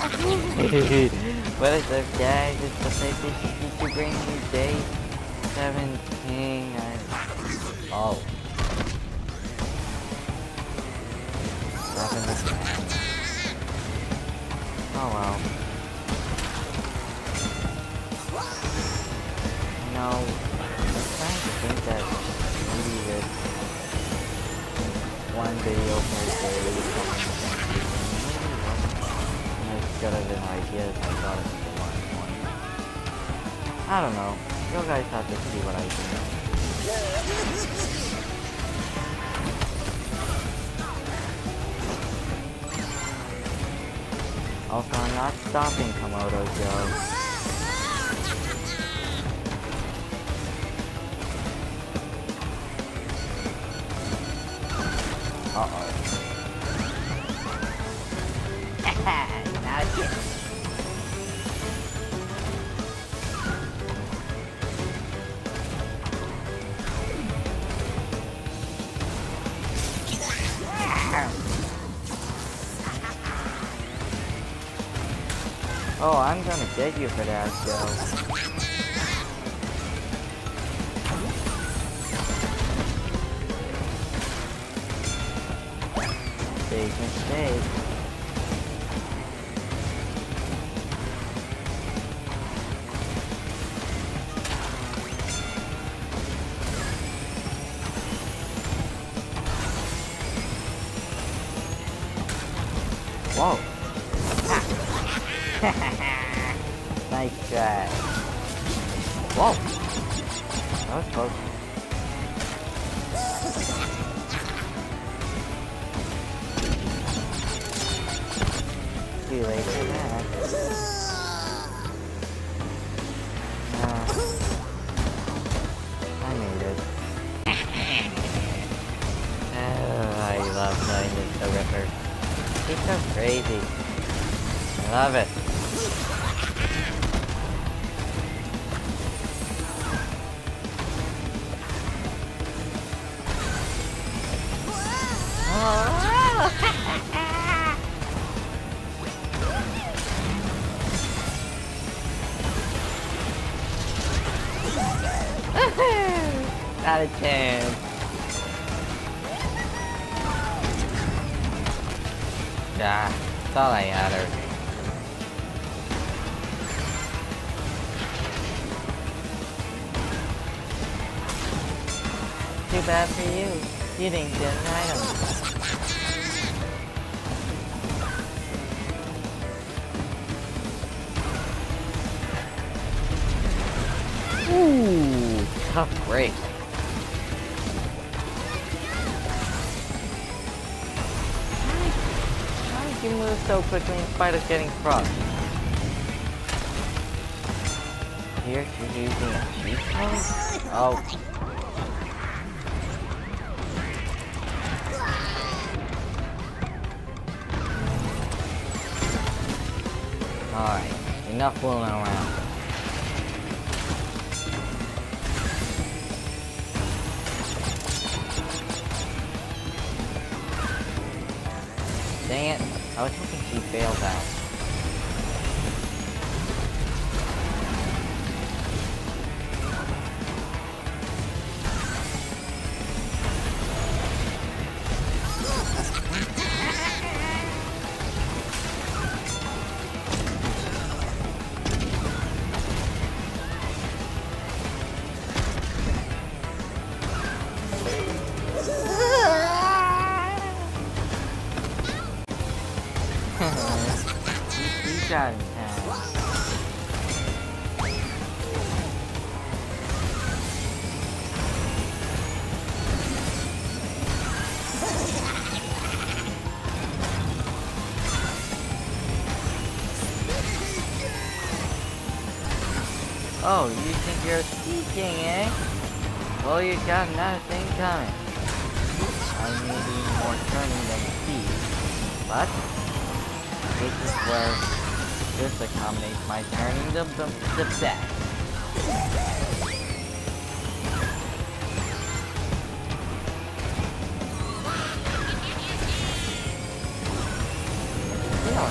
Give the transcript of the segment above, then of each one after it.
what is up, guys? It's the PlayStation bringing you day 17. I... Oh. Oh well. Know, I'm trying to think that maybe this one video per day I it one. I don't know. You guys have to see what I think. Also, I'm not stopping Komodo Joe. Uh-oh. Oh, I'm gonna get you for that, Joe. Big mistake. See you later. Yeah. Uh, I made it. oh, I love this the Ripper. He's so crazy. I love it. Tough break. How did you move so quickly in spite of getting crushed? Here she's using a cheat code? Oh. Alright, enough fooling around. I was hoping she failed out. Got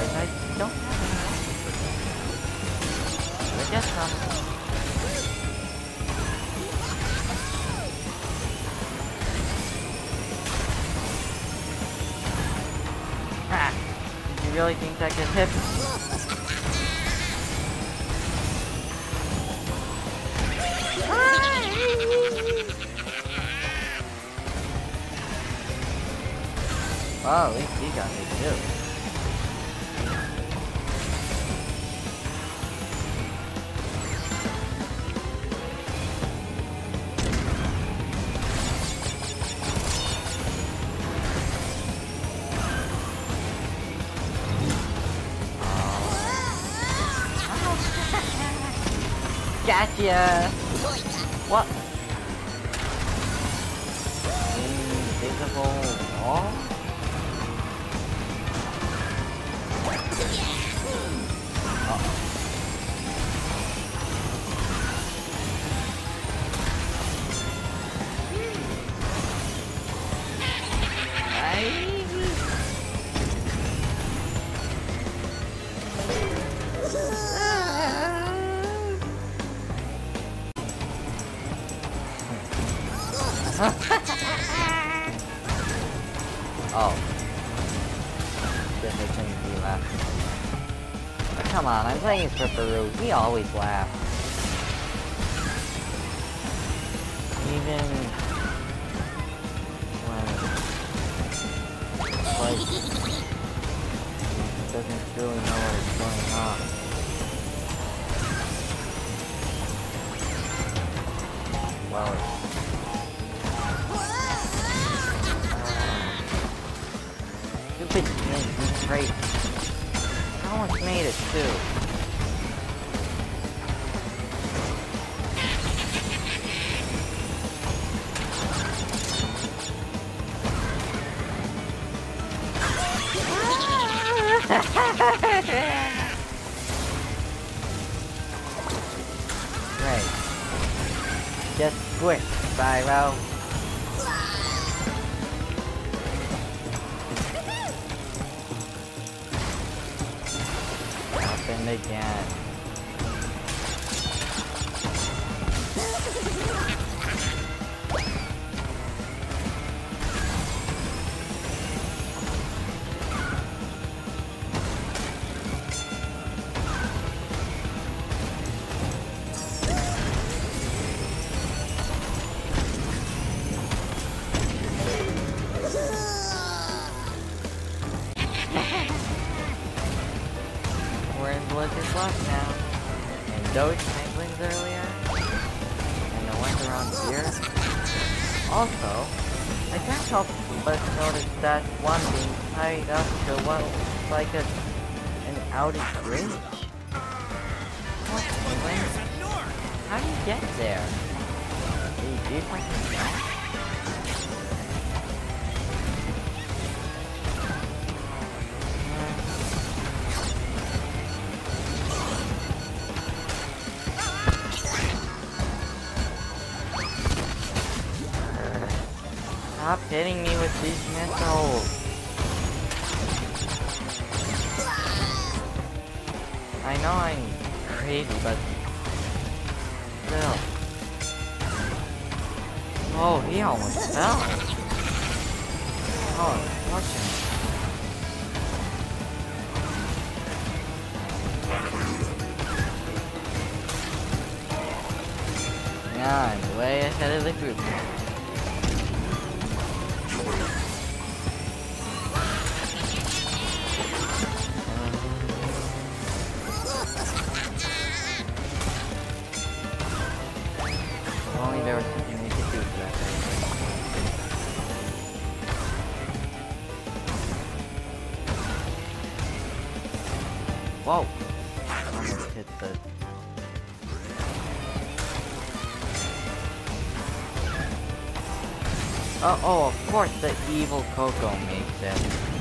I don't have any for. I guess ah, you really think that could hit? Oh, at least he got me too. As He always laughs. Even when like doesn't really know what is going on. Well, stupid snake, he's crazy. I almost made it too. Right. Just squish, Spyro. Happened again. We're in Blizzard Bluff now. And those penguins earlier. And the ones around here. Also, I can't help but notice that one being tied up to what looks like a, an outage bridge. What? How do you get there? Do you do something else? Stop hitting me with these missiles. I know I'm crazy, but still. Oh, he almost fell. Oh, him. Yeah, I'm way ahead of the group now. Evil Coco makes it.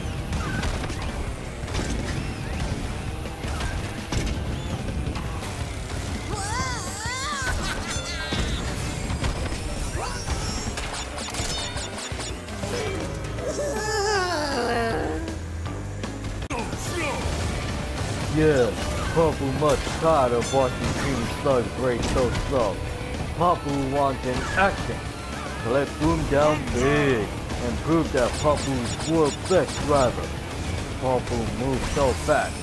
Yeah, Papu much tired of watching Team Slug break so slow. Papu wants an action. Let's boom down big and prove that Papu's world best driver. Papu moves so fast.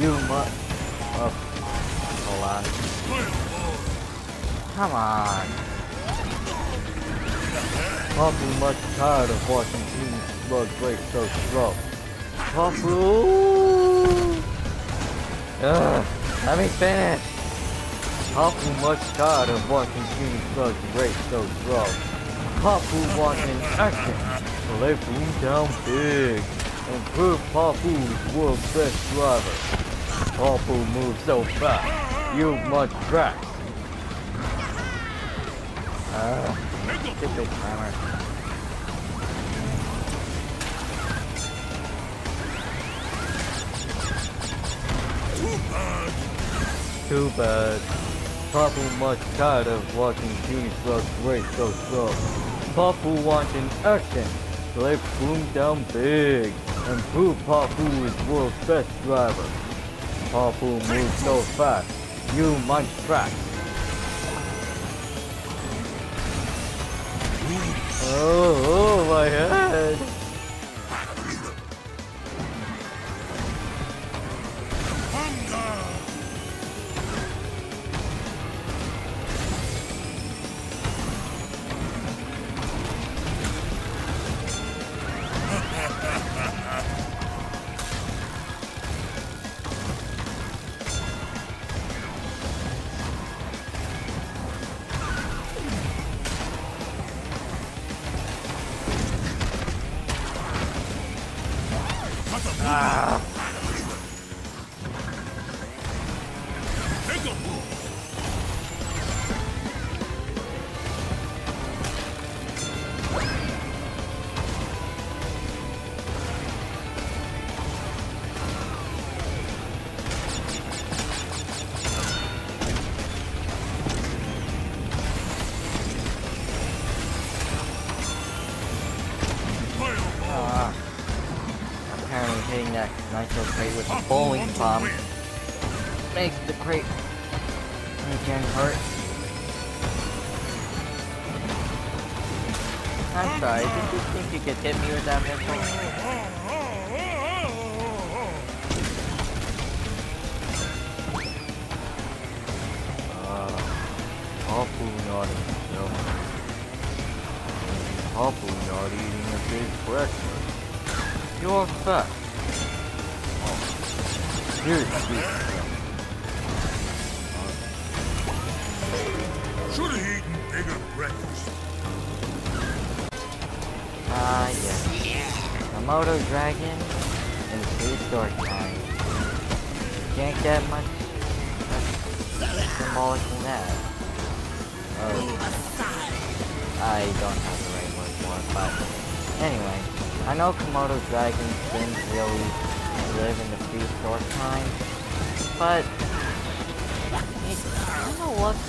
You must. Uh. Come on. Papu much tired of watching Team Slug break so slow. Papu! Ugh, let me finish. Papu much tired of watching Team Slug break so slow. Papu wants an action lay boom down big and prove Papu's world's best driver. Papu moves so fast, you must track. Ugh, ah, stupid timer. Too bad. Papu much tired of watching Team Slug race so slow. Papu wants an action to lay boom down big and prove Papu is world's best driver. Papu moves so fast, you must track. Oh, oh, my head! Bomb makes the crate again hurt. I'm sorry, did you think you could hit me with that missile? Should have eaten bigger breakfast. Ah, yes. Komodo Dragon and Prehistoric Time. Can't get much symbolic than that. Oh, I don't have the right word for it, but anyway, I know Komodo dragons didn't really live in the prehistoric time, but it kind of looks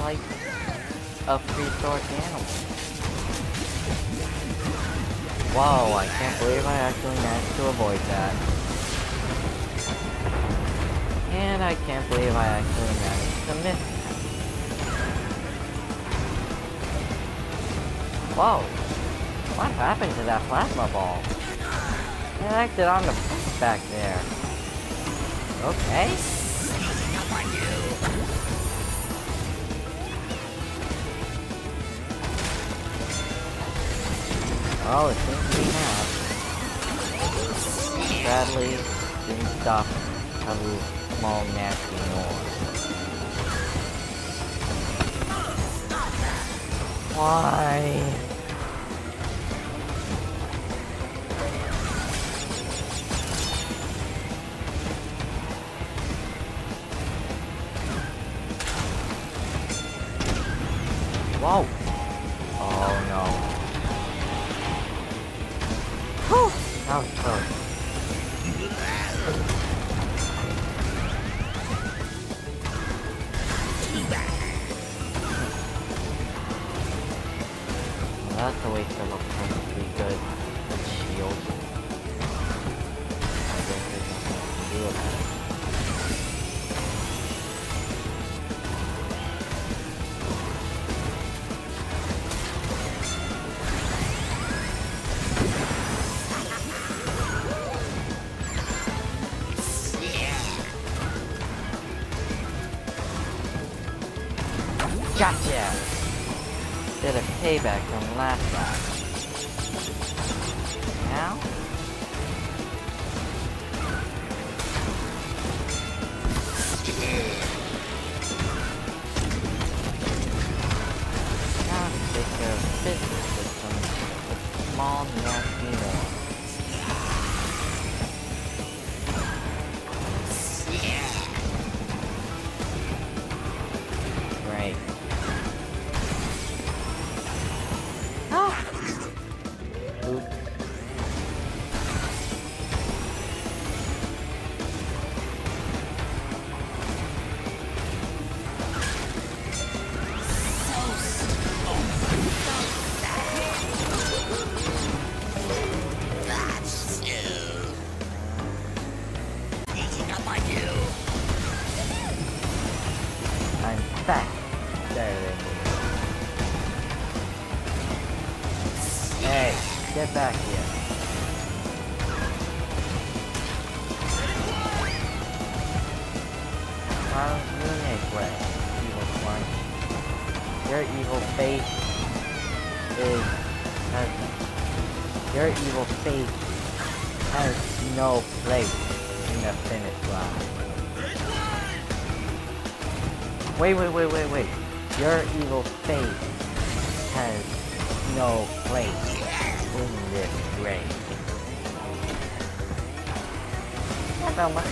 like a prehistoric animal. Wow, I can't believe I actually managed to avoid that. And I can't believe I actually managed to miss that. Whoa! What happened to that plasma ball? It acted on the back there. Okay. Oh, it seems we have. Sadly, didn't stop small nasty noise. Why? Gotcha! Bit of payback from last time.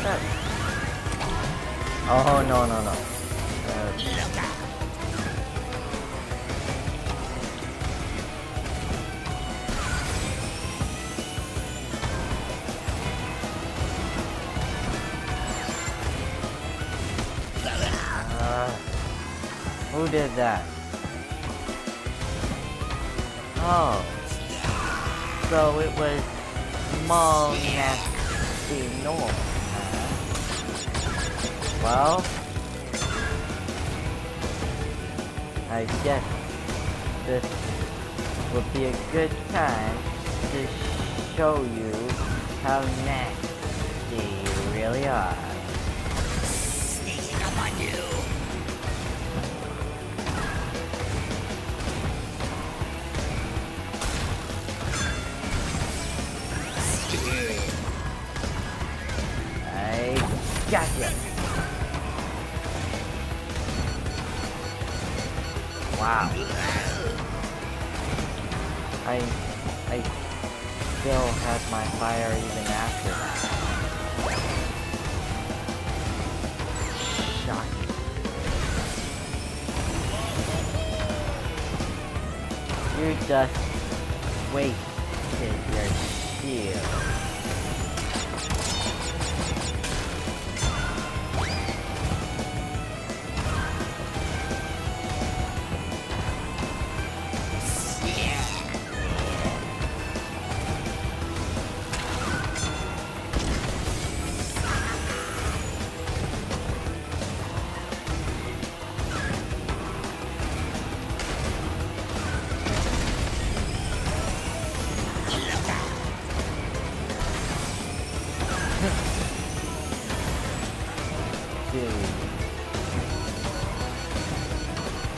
That? Oh, no, no, no. Uh, who did that? Oh. So it was small nasty norm? Well, I guess this would be a good time to show you how nasty you really are. I gotcha. Wow. I I still had my fire even after that. Shocking. You just wasted your shield. Dude.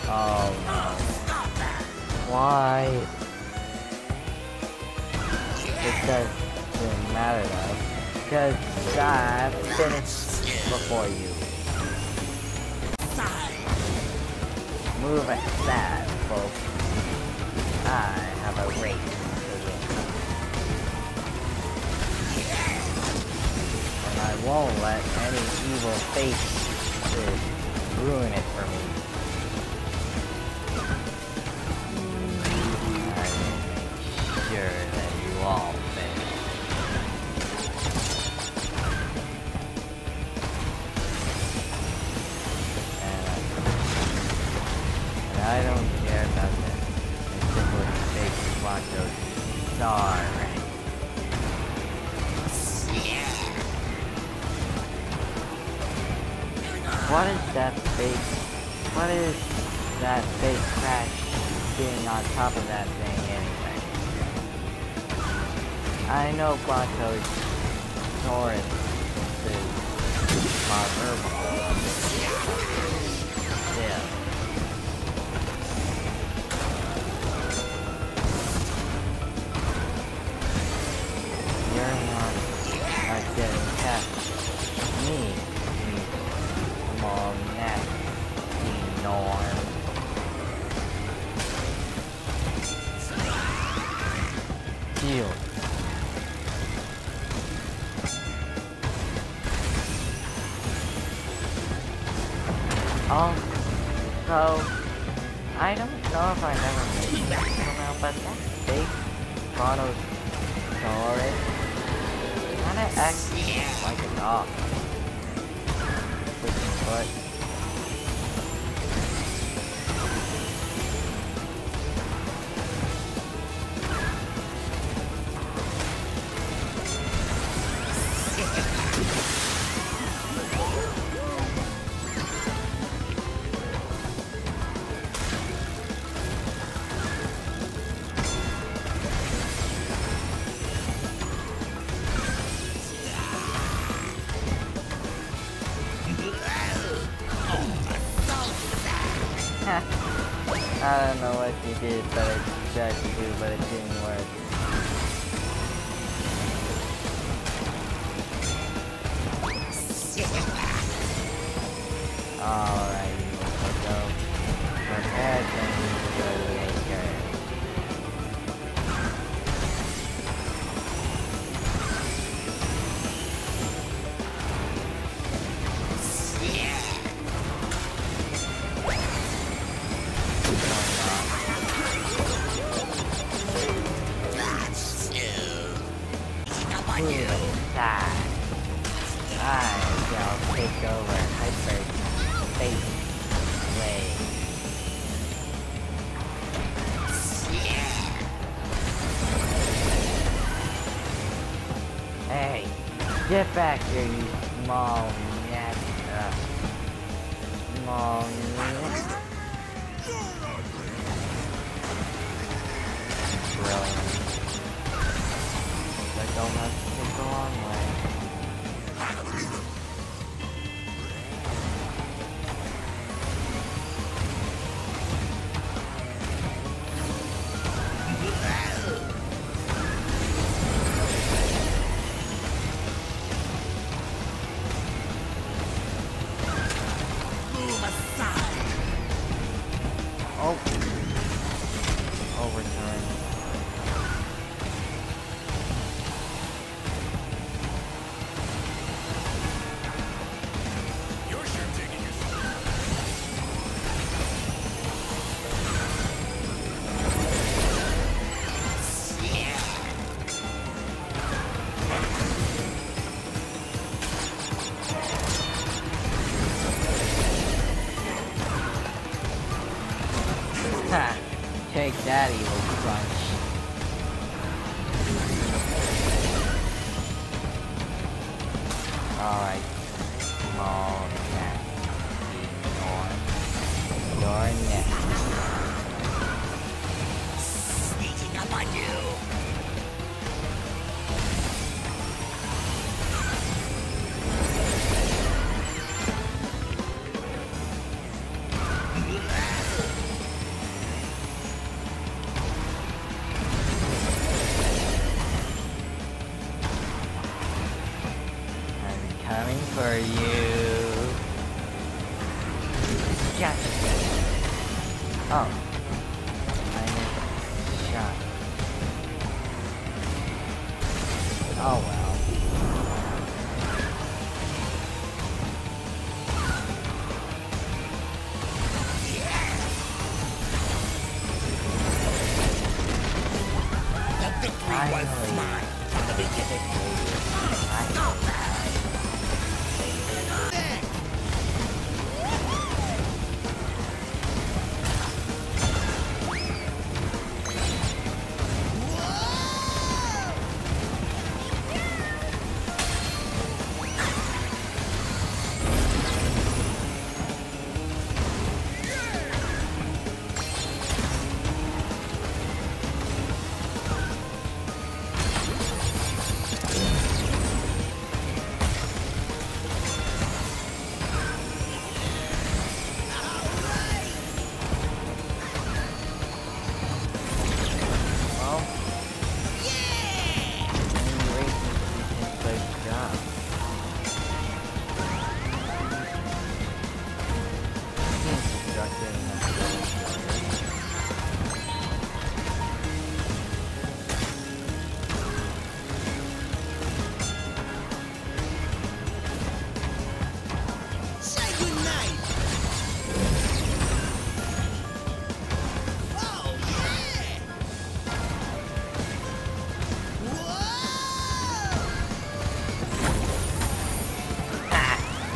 Oh no. Why? It doesn't matter though. Because I finished before you. Move aside, folks. I have a race I won't let any evil faces ruin it for me. I will make sure that you all What is that fake? What is that fake crash being on top of that thing anyway? I know Blanco's Taurus is our. Still. mom Bye. did, but I tried to do, but I back, you small Oh.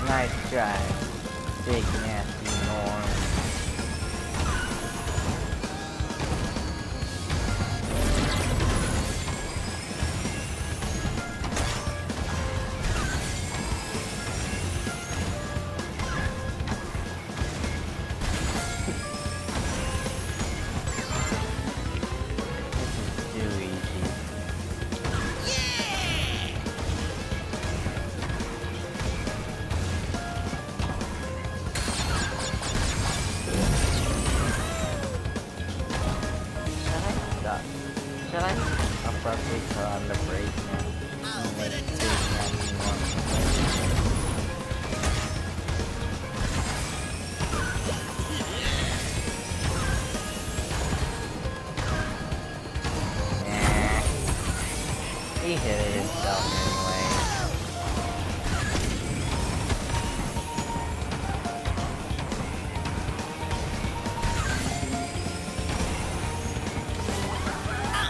Nice try. Big nasty norm.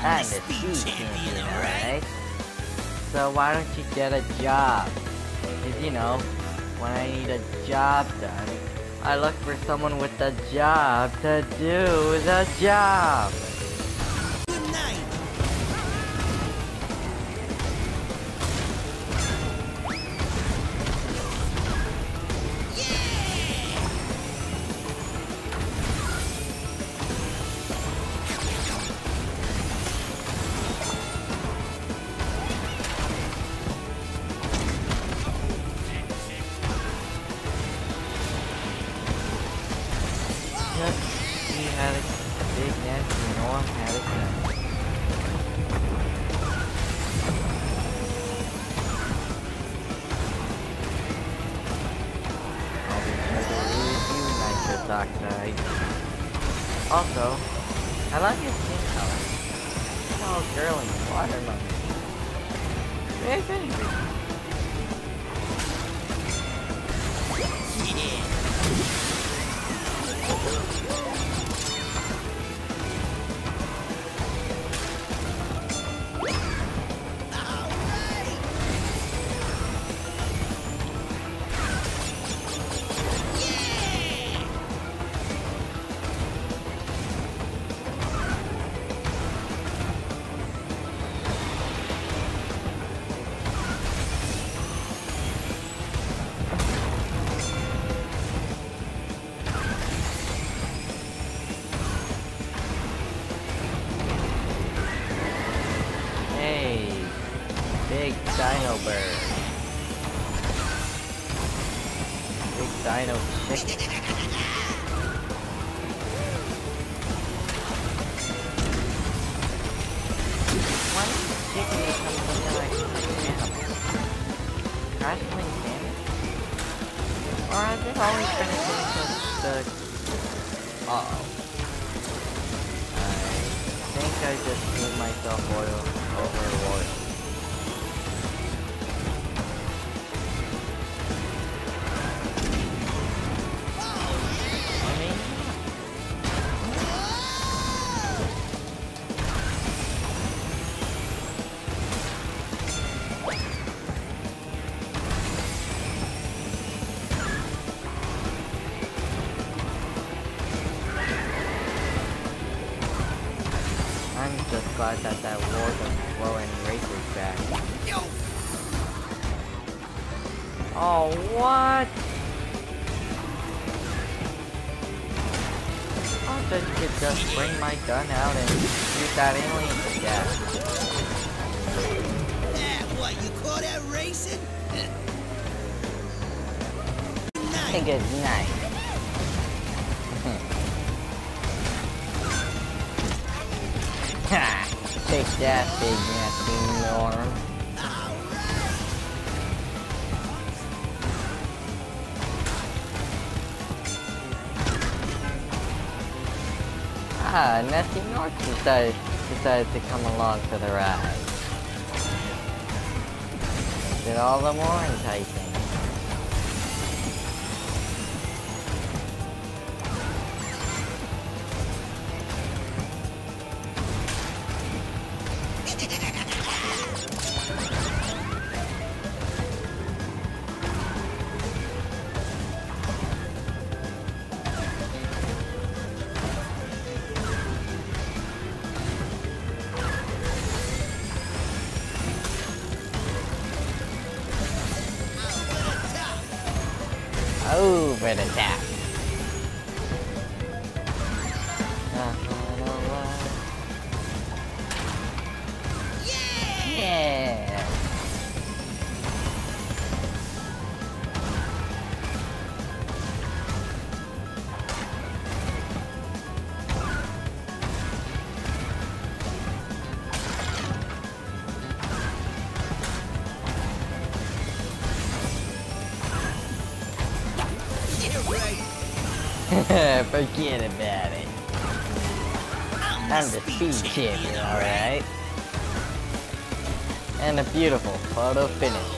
I'm And the a speed speed champion, champion, alright? alright? So why don't you get a job? Cause you know, when I need a job done, I look for someone with a job to do the job. Also, I like his skin color. It's all girly watermelon. If anything. Hey, Wrestling damage? Or has it always been a thing the... Uh oh I think I just gave myself oil over oil. What? I thought you could just bring my gun out and shoot that alien to death. That what you call that racing? I think it's nice. Ha! Take that, big nasty norm. Ah, Nasty Norm decided, decided to come along for the ride. It all the more enticing. Over the Speed champion, alright? And a beautiful photo finish.